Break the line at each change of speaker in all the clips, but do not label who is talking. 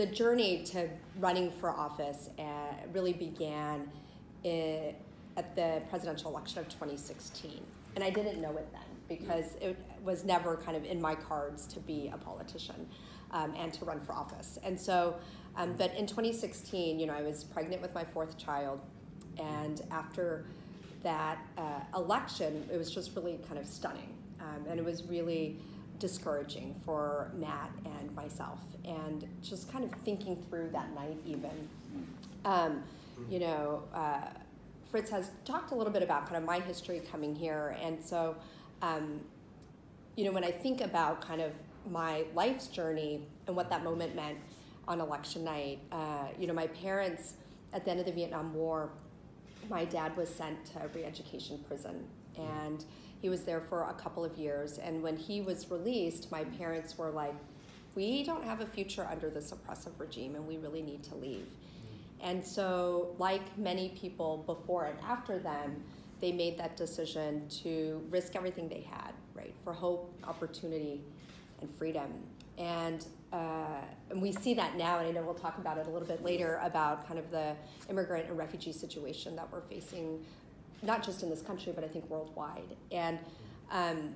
the journey to running for office uh, really began in, at the presidential election of 2016. And I didn't know it then because it was never kind of in my cards to be a politician um, and to run for office. And so, um, but in 2016, you know, I was pregnant with my fourth child. And after that uh, election, it was just really kind of stunning. Um, and it was really discouraging for Matt and myself. And just kind of thinking through that night, even, um, you know, uh, Fritz has talked a little bit about kind of my history coming here. And so, um, you know, when I think about kind of my life's journey and what that moment meant on election night, uh, you know, my parents at the end of the Vietnam War, my dad was sent to re-education prison and he was there for a couple of years. And when he was released, my parents were like, we don't have a future under this oppressive regime and we really need to leave. And so, like many people before and after them, they made that decision to risk everything they had, right, for hope, opportunity, and freedom. And, uh, and we see that now, and I know we'll talk about it a little bit later about kind of the immigrant and refugee situation that we're facing, not just in this country, but I think worldwide. And um,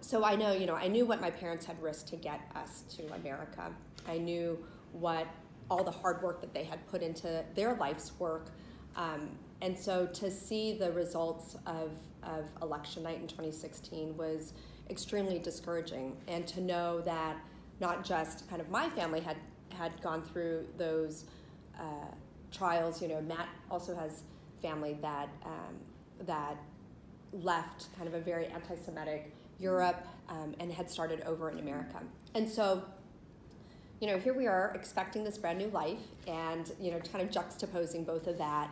so I know, you know, I knew what my parents had risked to get us to America. I knew what all the hard work that they had put into their life's work. Um, and so to see the results of, of election night in 2016 was extremely discouraging. And to know that not just kind of my family had, had gone through those uh, trials, you know, Matt also has family that, um, that left kind of a very anti Semitic Europe um, and had started over in America. And so you know, here we are expecting this brand new life and, you know, kind of juxtaposing both of that.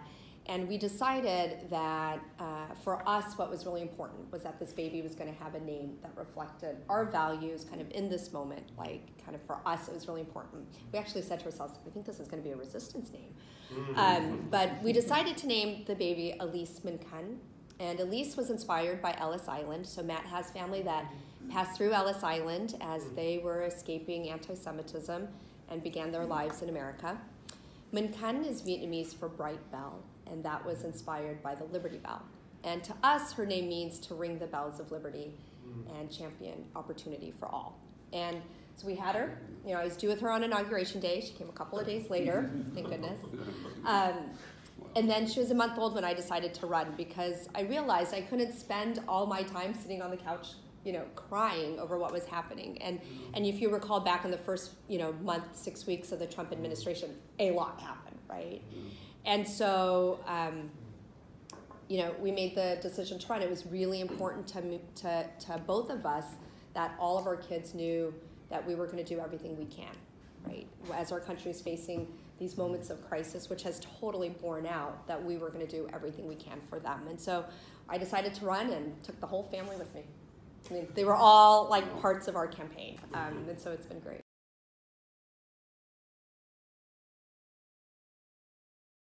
And we decided that uh, for us, what was really important was that this baby was going to have a name that reflected our values kind of in this moment. Like, kind of for us, it was really important. We actually said to ourselves, I think this is going to be a resistance name. Mm-hmm. Um, but we decided to name the baby Elise Minkan. And Elise was inspired by Ellis Island. So Matt has family that passed through Ellis Island as they were escaping anti Semitism and began their lives in America. Minkan is Vietnamese for bright bell, and that was inspired by the Liberty Bell. And to us, her name means to ring the bells of liberty and champion opportunity for all. And so we had her. You know, I was due with her on inauguration day. She came a couple of days later, thank goodness. Um, and then she was a month old when I decided to run because I realized I couldn't spend all my time sitting on the couch you know, crying over what was happening. And and if you recall back in the first, you know, month, six weeks of the Trump administration, a lot happened, right? And so, um, you know, we made the decision to run. It was really important to to to both of us that all of our kids knew that we were going to do everything we can, right? As our country is facing these moments of crisis, which has totally borne out that we were going to do everything we can for them. And so I decided to run and took the whole family with me. I mean, they were all like parts of our campaign, um, and so it's been great.